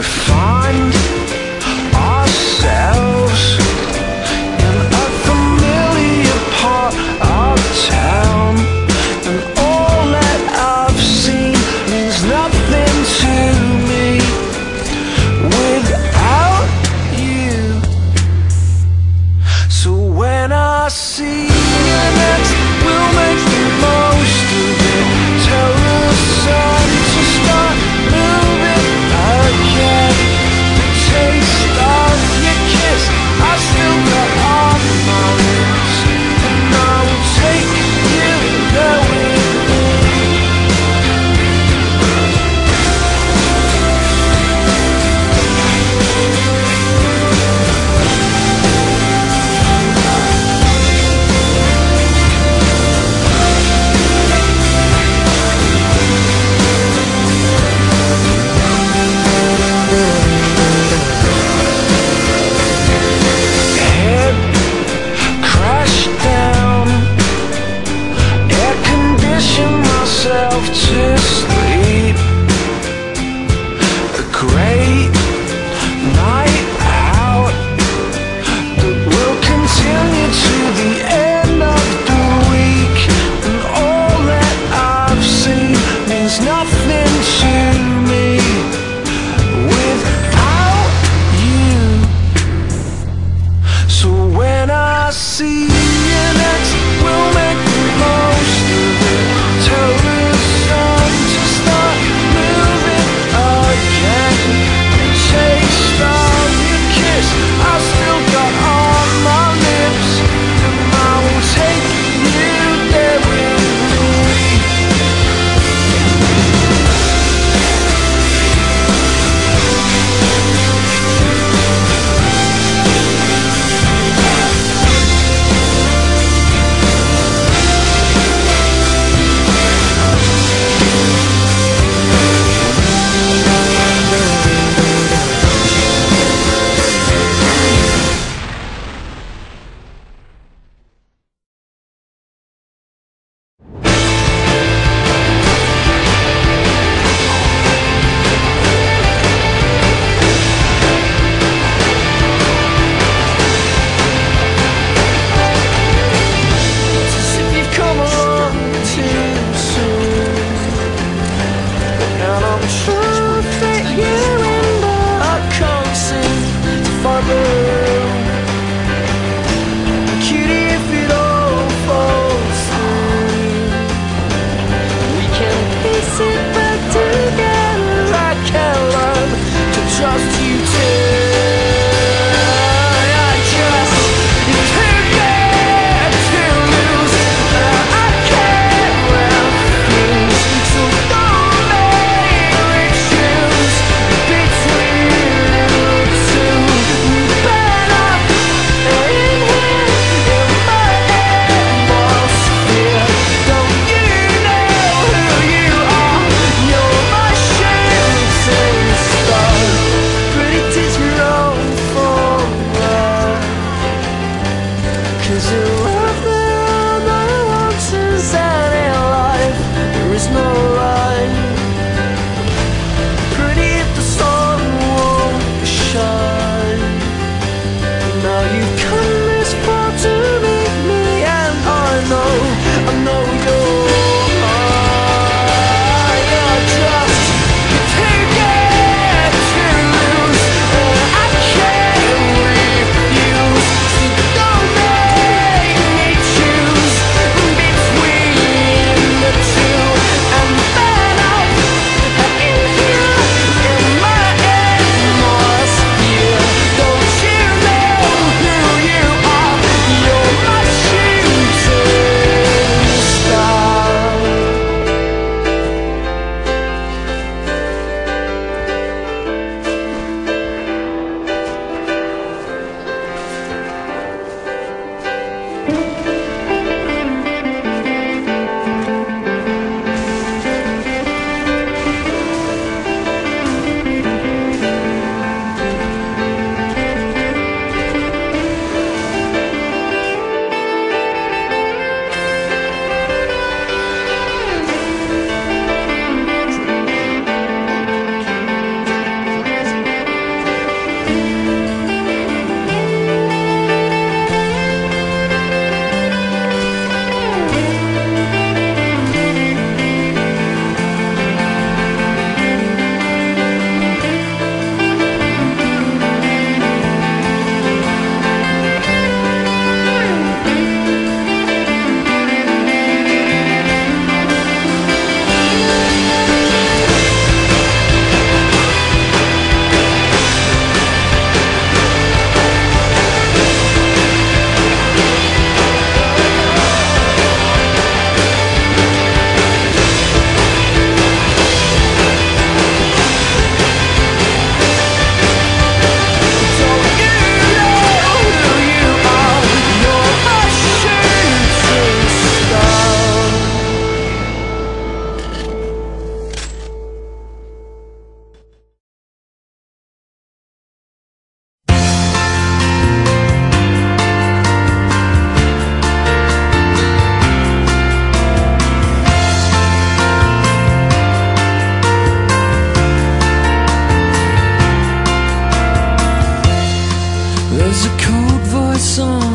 we're So when I see som